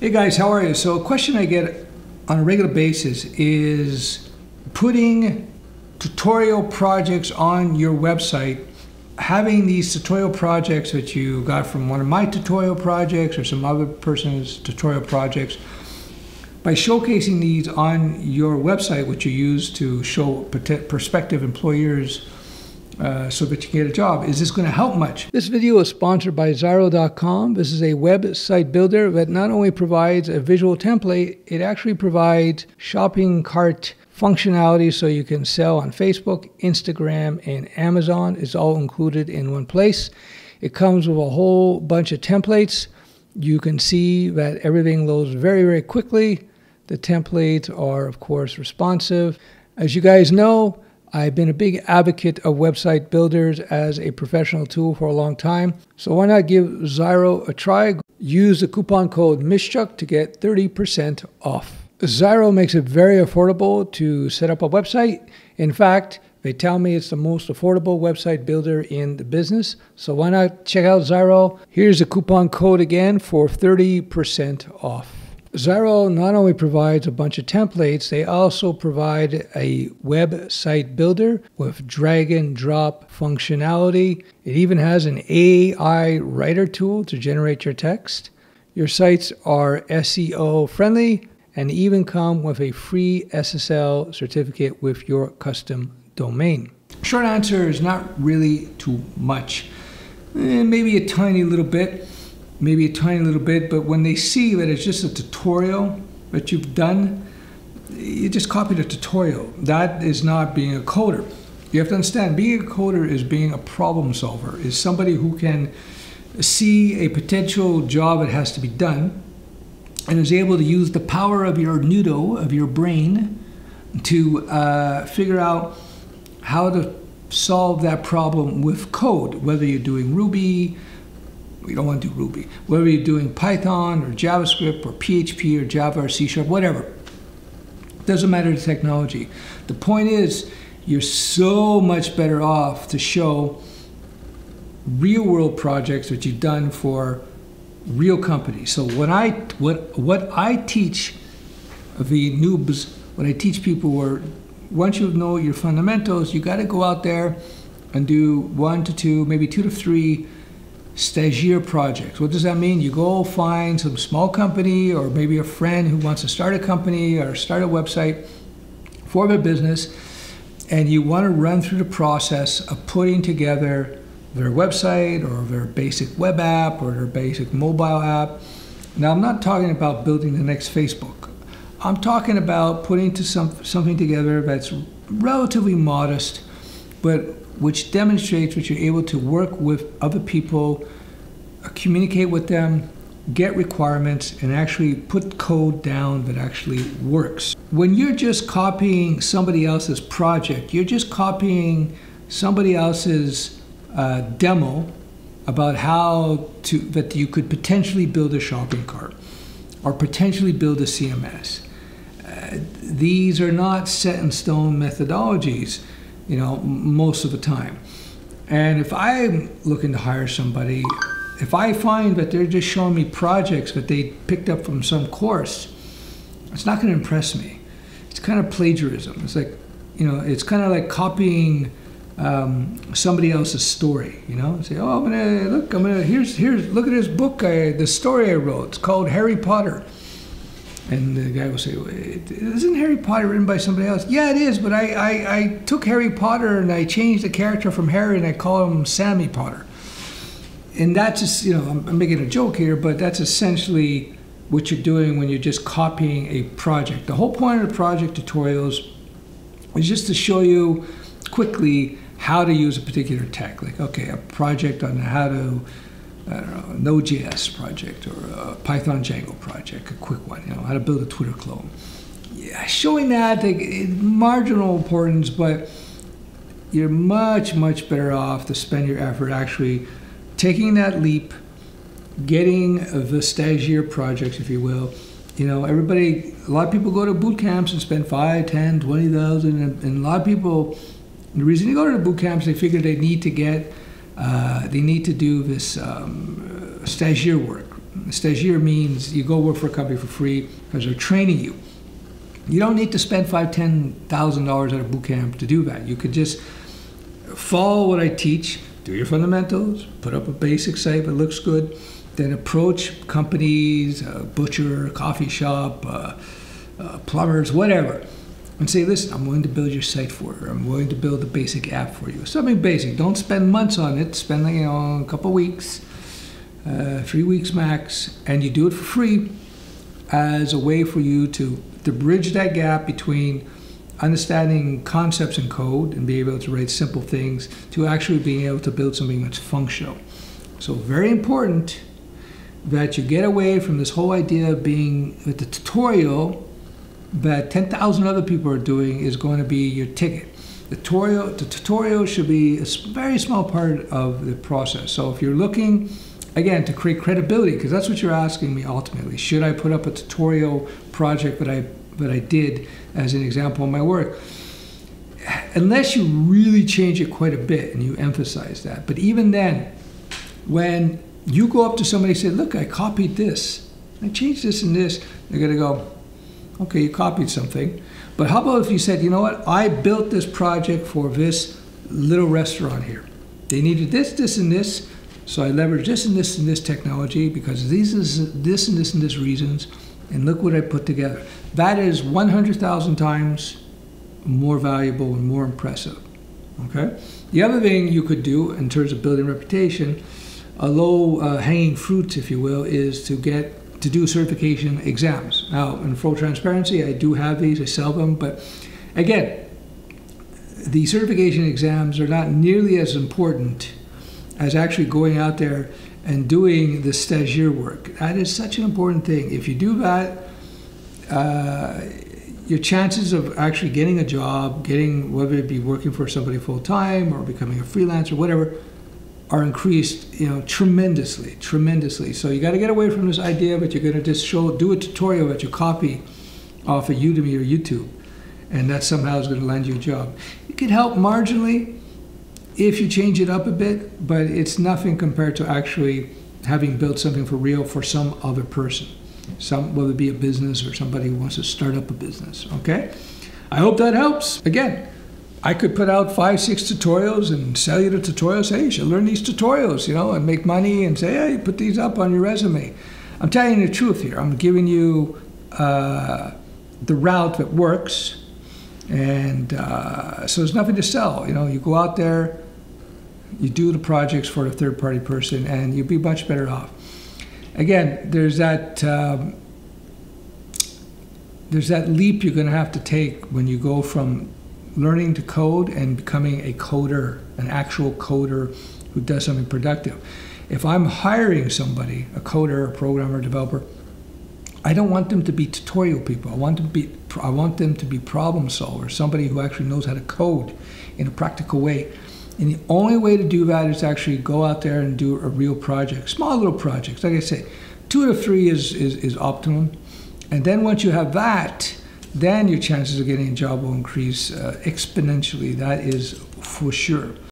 Hey guys, how are you? So, a question I get on a regular basis is putting tutorial projects on your website, having these tutorial projects that you got from one of my tutorial projects or some other person's tutorial projects, by showcasing these on your website, which you use to show prospective employers uh, so that you can get a job. Is this going to help much? This video is sponsored by Zyro.com. This is a website builder that not only provides a visual template, it actually provides shopping cart functionality so you can sell on Facebook, Instagram, and Amazon. It's all included in one place. It comes with a whole bunch of templates. You can see that everything loads very, very quickly. The templates are, of course, responsive. As you guys know, I've been a big advocate of website builders as a professional tool for a long time. So why not give Zyro a try? Use the coupon code MISCHOOK to get 30% off. Zyro makes it very affordable to set up a website. In fact, they tell me it's the most affordable website builder in the business. So why not check out Zyro? Here's the coupon code again for 30% off. Zyro not only provides a bunch of templates, they also provide a website builder with drag and drop functionality. It even has an AI writer tool to generate your text. Your sites are SEO friendly and even come with a free SSL certificate with your custom domain. Short answer is not really too much. Eh, maybe a tiny little bit maybe a tiny little bit, but when they see that it's just a tutorial that you've done, you just copied a tutorial. That is not being a coder. You have to understand, being a coder is being a problem solver, is somebody who can see a potential job that has to be done and is able to use the power of your nudo, of your brain, to uh, figure out how to solve that problem with code, whether you're doing Ruby, we don't want to do Ruby. Whether you're doing Python or JavaScript or PHP or Java or C Sharp, whatever. Doesn't matter the technology. The point is, you're so much better off to show real world projects that you've done for real companies. So when I what what I teach uh, the noobs, what I teach people are once you know your fundamentals, you got to go out there and do one to two, maybe two to three stagiaire projects. What does that mean? You go find some small company or maybe a friend who wants to start a company or start a website for their business, and you want to run through the process of putting together their website or their basic web app or their basic mobile app. Now, I'm not talking about building the next Facebook. I'm talking about putting to some, something together that's relatively modest, but which demonstrates that you're able to work with other people, uh, communicate with them, get requirements, and actually put code down that actually works. When you're just copying somebody else's project, you're just copying somebody else's uh, demo about how to that you could potentially build a shopping cart or potentially build a CMS. Uh, these are not set in stone methodologies you know, most of the time. And if I'm looking to hire somebody, if I find that they're just showing me projects that they picked up from some course, it's not going to impress me. It's kind of plagiarism. It's like, you know, it's kind of like copying um, somebody else's story. You know, say, oh, I'm gonna look. I'm gonna here's here's look at this book. I, the story I wrote. It's called Harry Potter. And the guy will say, Isn't Harry Potter written by somebody else? Yeah, it is, but I, I, I took Harry Potter and I changed the character from Harry and I call him Sammy Potter. And that's just, you know, I'm, I'm making a joke here, but that's essentially what you're doing when you're just copying a project. The whole point of the project tutorials is just to show you quickly how to use a particular tech. Like, okay, a project on how to I don't know, Node.js project or a Python Django project, a quick one, you know, how to build a Twitter clone. Yeah, showing that, like, marginal importance, but you're much, much better off to spend your effort actually taking that leap, getting the stagiaire projects, if you will. You know, everybody, a lot of people go to boot camps and spend five, ten, twenty thousand, and, and a lot of people, the reason they go to the boot camps, they figure they need to get they need to do this um, stagiaire work. Stagiaire means you go work for a company for free because they're training you. You don't need to spend five, ten thousand dollars at a boot camp to do that. You could just follow what I teach, do your fundamentals, put up a basic site that looks good, then approach companies, a butcher, coffee shop, uh, uh, plumbers, whatever, and say, listen, I'm willing to build your site for you. I'm willing to build a basic app for you. Something basic. Don't spend months on it. Spend you know a couple weeks, uh, three weeks max, and you do it for free as a way for you to to bridge that gap between understanding concepts in code and be able to write simple things to actually being able to build something that's functional. So very important that you get away from this whole idea of being the tutorial that 10,000 other people are doing is going to be your ticket. The tutorial, the tutorial should be a very small part of the process. So if you're looking, again, to create credibility, because that's what you're asking me ultimately, should I put up a tutorial project that I, that I did as an example of my work? Unless you really change it quite a bit and you emphasize that. But even then, when you go up to somebody and say, look, I copied this, I changed this and this, they're going to go, Okay, you copied something. But how about if you said, you know what, I built this project for this little restaurant here. They needed this, this, and this, so I leveraged this and this and this technology because these is this and this and this reasons, and look what I put together. That is 100,000 times more valuable and more impressive. Okay. The other thing you could do in terms of building reputation, a low uh, hanging fruit, if you will, is to get to do certification exams. Now, in full transparency, I do have these, I sell them, but again, the certification exams are not nearly as important as actually going out there and doing the stagiaire work. That is such an important thing. If you do that, uh, your chances of actually getting a job, getting whether it be working for somebody full time or becoming a freelancer, whatever, are increased, you know, tremendously, tremendously. So you got to get away from this idea that you're going to just show, do a tutorial that you copy off of Udemy or YouTube, and that somehow is going to land you a job. It could help marginally if you change it up a bit, but it's nothing compared to actually having built something for real for some other person, some whether it be a business or somebody who wants to start up a business. Okay, I hope that helps. Again I could put out five, six tutorials and sell you the tutorials. Hey, you should learn these tutorials, you know, and make money and say, hey, put these up on your resume. I'm telling you the truth here. I'm giving you uh, the route that works. And uh, so there's nothing to sell. You know, you go out there, you do the projects for a third party person, and you'll be much better off. Again, there's that. Um, there's that leap you're going to have to take when you go from learning to code and becoming a coder, an actual coder who does something productive. If I'm hiring somebody, a coder, a programmer, developer, I don't want them to be tutorial people. I want them to be I want them to be problem solvers, somebody who actually knows how to code in a practical way. And the only way to do that is actually go out there and do a real project, small little projects. Like I say, two to three is, is, is optimum. And then once you have that, then your chances of getting a job will increase uh, exponentially. That is for sure.